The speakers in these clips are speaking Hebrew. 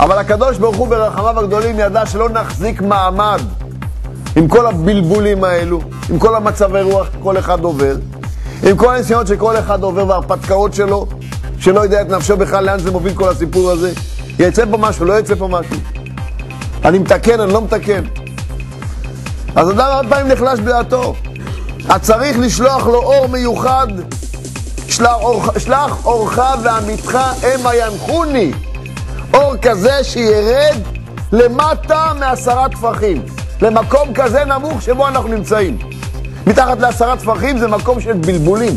אבל הקדוש ברוך הוא ברחמיו הגדולים ידע שלא נחזיק מעמד עם כל הבלבולים האלו, עם כל המצבי רוח שכל אחד עובר, עם כל הניסיונות שכל אחד עובר וההרפתקאות שלו, שלא יודע את נפשו בכלל לאן זה מוביל כל הסיפור הזה. יצא פה משהו, לא יצא פה משהו. אני מתקן, אני לא מתקן. אז אדם הרבה פעמים נחלש בדעתו. אז צריך לשלוח לו אור מיוחד, שלח אורך ועמיתך המה ינחוני. אור כזה שירד למטה מעשרה טפחים, למקום כזה נמוך שבו אנחנו נמצאים. מתחת לעשרה טפחים זה מקום של בלבולים.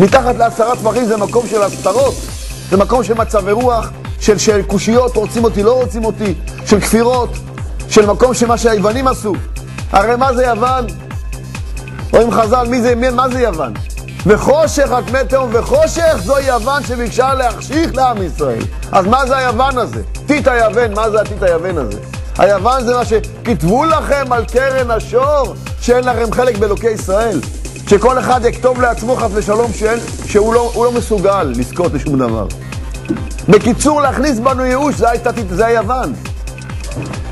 מתחת לעשרה טפחים זה מקום של הסתרות, זה מקום של מצבי רוח, של, של קושיות, רוצים אותי, לא רוצים אותי, של כפירות, של מקום שמה שהיוונים עשו. הרי מה זה יוון? רואים חז"ל, מי זה, מי, מה זה יוון? וחושך על פני תהום, וחושך זו יוון שביקשה להחשיך לעם ישראל. אז מה זה היוון הזה? טיט היוון, מה זה הטיט היוון הזה? היוון זה מה שכתבו לכם על קרן השור, שאין לכם חלק באלוקי ישראל. שכל אחד יכתוב לעצמו חס ושלום שאין, שהוא לא, לא מסוגל לזכות לשום דבר. בקיצור, להכניס בנו ייאוש, זה, הייתה, זה היוון.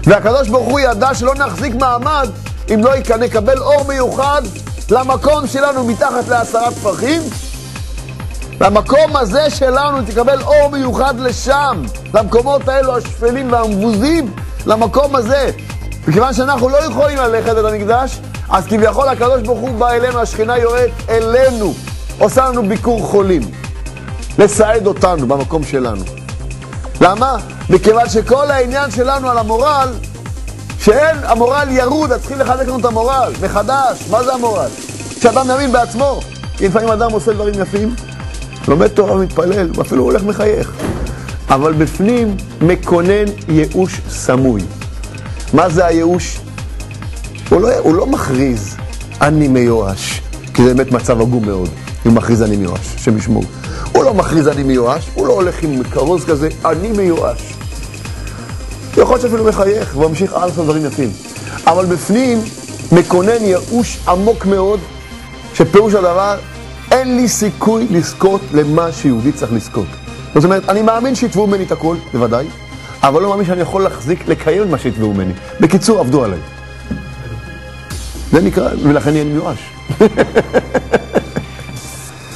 והקדוש ברוך הוא ידע שלא נחזיק מעמד אם לא נקבל אור מיוחד למקום שלנו מתחת לעשרה טפחים. למקום הזה שלנו תקבל אור מיוחד לשם, למקומות האלו השפלים והמבוזים, למקום הזה. מכיוון שאנחנו לא יכולים ללכת אל המקדש, אז כביכול הקדוש ברוך הוא בא אלינו, השכינה יורדת אלינו, עושה לנו ביקור חולים. לסעד אותנו במקום שלנו. למה? מכיוון שכל העניין שלנו על המורל, שאין, המורל ירוד, אז צריכים לחזק לנו את המורל, מחדש. מה זה המורל? כשאדם יאמין בעצמו. כי לפעמים אדם עושה דברים יפים, לומד תורה ומתפלל, ואפילו הולך מחייך. אבל בפנים מקונן ייאוש סמוי. מה זה הייאוש? הוא לא, הוא לא מכריז, אני מיואש, כי זה באמת מצב עגום מאוד, אם מכריז אני מיואש, השם ישמור. הוא לא מכריז אני מיואש, הוא לא הולך עם כרוז כזה, אני מיואש. יכול להיות שאפילו מחייך וממשיך הלאה לעשות דברים יפים. אבל בפנים מקונן ייאוש עמוק מאוד, שפירוש הדבר, אין לי סיכוי לזכות למה שיהודי צריך לזכות. זאת אומרת, אני מאמין שיתבעו ממני את הכל, בוודאי, אבל לא מאמין שאני יכול להחזיק, לקיים את מה שיתבעו ממני. בקיצור, עבדו עליי. זה נקרא, ולכן אני מיואש.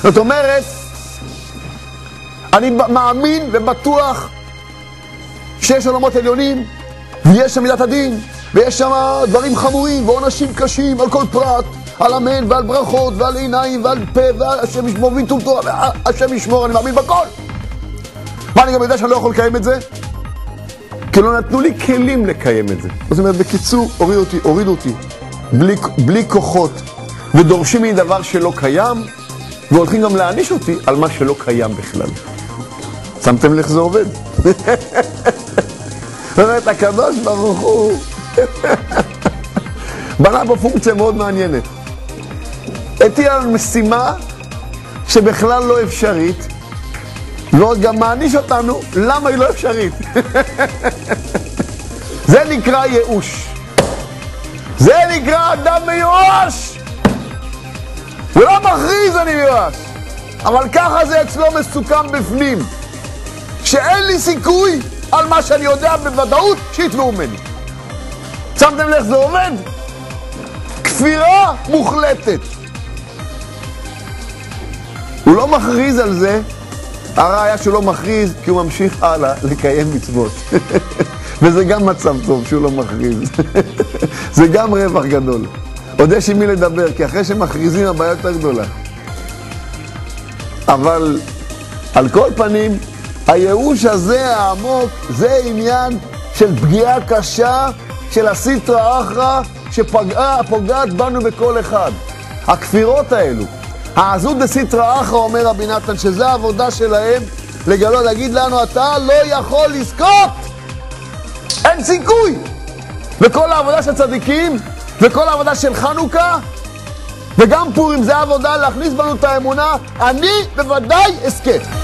זאת אומרת, אני מאמין ובטוח שיש עולמות עליונים, ויש שם מידת הדין, ויש שם דברים חמורים ועונשים קשים על כל פרט, על אמן ועל ברכות ועל עיניים ועל פה ועל השם ישמור וינטול תורה, השם ישמור, אני מאמין בכל. מה, אני גם יודע שאני לא יכול לקיים את זה? כי לא נתנו לי כלים לקיים את זה. זאת אומרת, בקיצור, הורידו אותי, הורידו אותי, בלי, בלי כוחות, ודורשים ממני דבר שלא קיים, והולכים גם להעניש אותי על מה שלא קיים בכלל. שמתם לב איך זה עובד? זאת אומרת, הקדוש ברוך הוא בנה פה פונקציה מאוד מעניינת. הטיל על משימה שבכלל לא אפשרית, ועוד גם מעניש אותנו למה היא לא אפשרית. זה נקרא ייאוש. זה נקרא אדם מיואש! הוא לא מכריז אני מיואש, אבל ככה זה אצלו מסוכם בפנים. שאין לי סיכוי על מה שאני יודע בוודאות שיתבעו ממני. שמתם לב איך זה עובד? כפירה מוחלטת. הוא לא מכריז על זה, הראיה שהוא לא מכריז כי הוא ממשיך הלאה לקיים מצוות. וזה גם מצב טוב שהוא לא מכריז. זה גם רווח גדול. עוד יש עם מי לדבר, כי אחרי שמכריזים הבעיה יותר גדולה. אבל על כל פנים, הייאוש הזה העמוק, זה עניין של פגיעה קשה של הסיטרא אחרא שפוגעת בנו בכל אחד. הכפירות האלו, העזות דסיטרא אחרא, אומר רבי נתן, שזה העבודה שלהם לגלות, להגיד לנו, אתה לא יכול לזכות! אין סיכוי! וכל העבודה של צדיקים, וכל העבודה של חנוכה, וגם פורים זה העבודה להכניס בנו את האמונה, אני בוודאי אזכה.